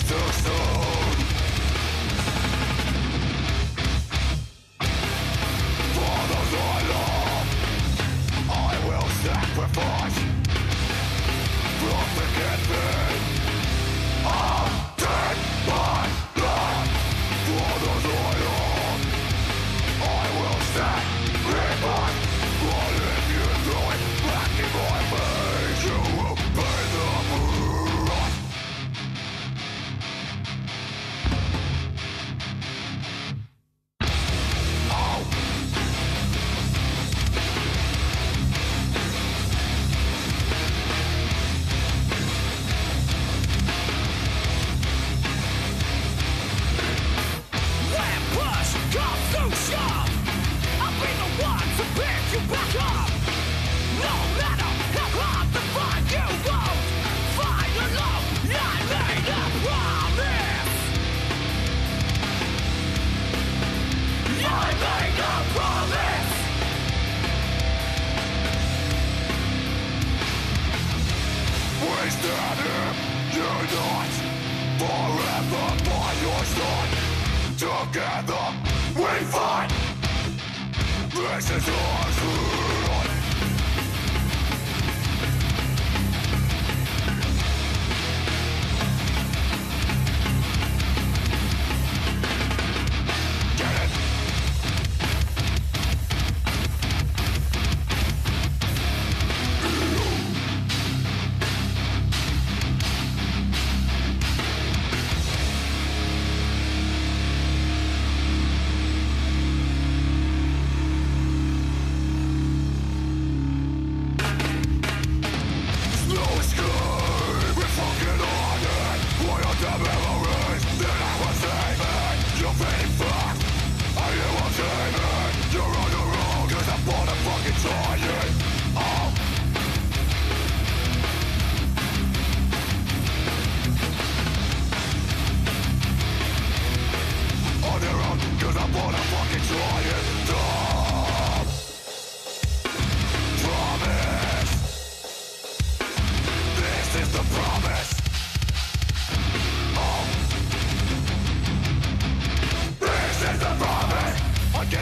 Through not Forever by your side Together we fight. This is our truth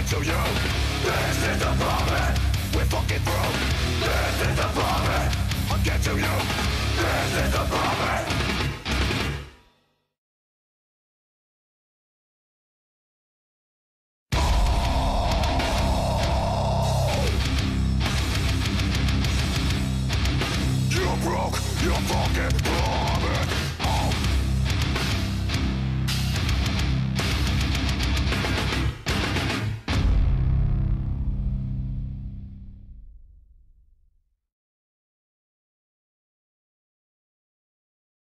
to you. This is the fucking through. This is the promise. I'll get to you. This is the promise.